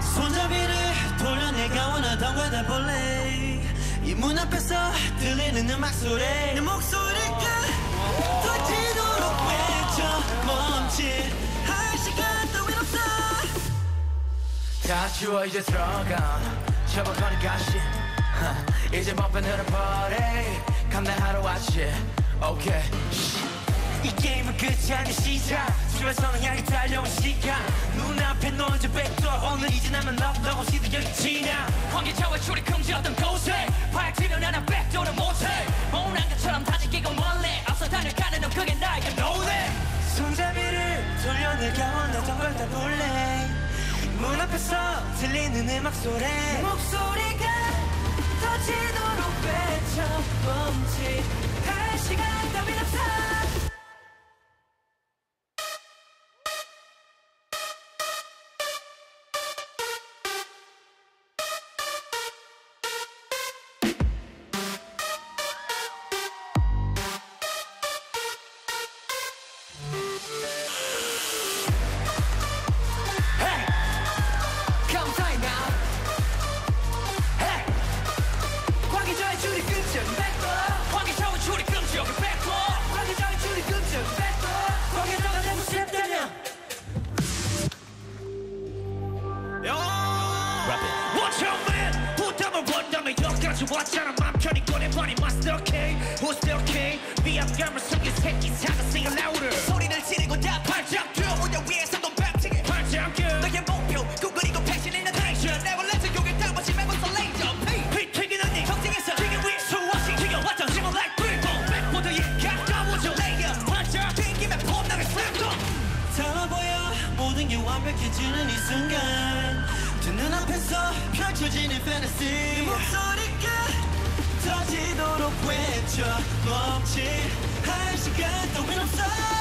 손잡이를 돌려 내가 원하던 걸 다 볼래. 이 문 앞에서 들리는 음악 소리. 내 목소리가 터지도록 외쳐. 멈칫. 할 시간 따윈 없어. 다 치워 이제 들어가. 접어버린 가시. 하, 이제 멈춰는 party 감당하러 왔지. 오케이. 이 게임은 끝이 아닌 시작. 주변서는 향해 달려온 시간. 눈앞에 놓여진 백도 오늘 이제 나면 love 너고 시도 여기 지나 환기차와 출입 금지였던 곳에 파헤치면 하나 백도는 못해. 모난 것처럼 다지기고 멀리 앞서 달려가는 넌 그게 나에게 노래. 손잡이를 돌려 내가 원하던 걸다 볼래? 문 앞에서 들리는 음악 소리. 내 목소리가 터지도록 외쳐 멈칫 할 시간 따윈 없어 왔잖아 맘 편히 꺼내버린 Master K Who's the king? 위압감을 숨긴 새끼 사가 sing it louder 소리를 지르고 다 발작 뛰어 무대 위에서 넌 뱀치게 발작 뛰어 너의 목표 꿈꾸리고 패션 the nation Never let you 욕을 담아지 말고 설레죠 피 튀기는 네 경쟁에서 튀긴 위에 수없이 튀겨왔던 simple like people 백보드에 가까워져 레이어 발작 튕기면 폼나게 슬퍼 달아보여 모든 게 완벽해지는 이 순간. 두 눈앞에서 펼쳐지는 fantasy. 목소리 가 터지도록 외쳐 멈칫 할 시간 따윈 없어